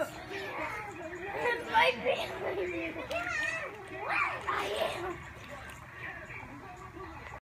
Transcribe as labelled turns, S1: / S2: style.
S1: It's my family.